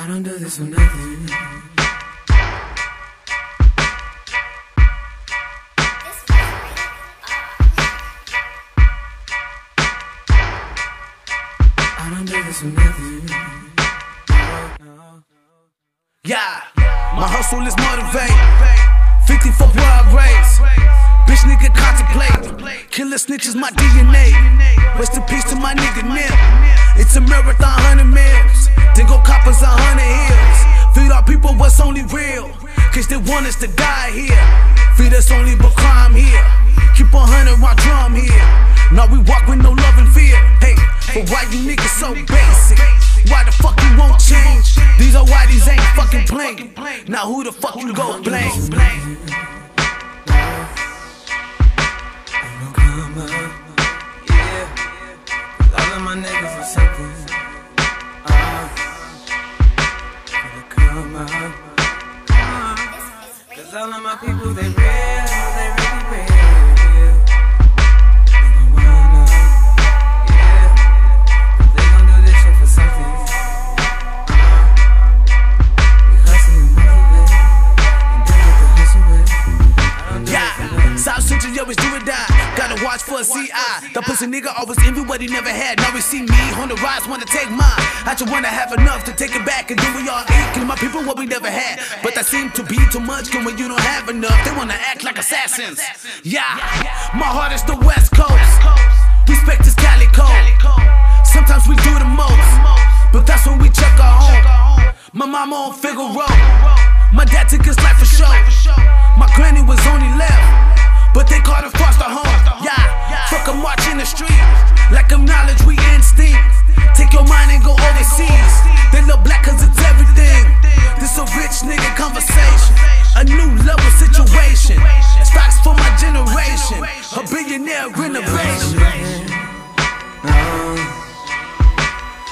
I don't do this for nothing. I don't do this for nothing. Yeah, my hustle is motivate. 54 wild race. Bitch nigga contemplate. Killer snitches my DNA. Rest in peace to my nigga Nip. It's a marathon, 100 mils. They want us to die here. Feed us only but crime here. Keep a hundred round drum here. Now we walk with no love and fear. Hey, but why you niggas so basic? Why the fuck you won't change? These are why these ain't fucking playing. Now who the fuck you go blame? Cause all of my people, they real. Central always do or die. Gotta watch for a CI. The pussy nigga always envy what he never had. Now we see me on the rise, wanna take mine. I just wanna have enough to take it back and do we all eat. My people what we never had. But that seemed to be too much. Cause when you don't have enough, they wanna act like assassins. Yeah, my heart is the West Coast. Respect is calico. Sometimes we do the most, but that's when we check our home. My mama on Figaro. My dad took his life for show.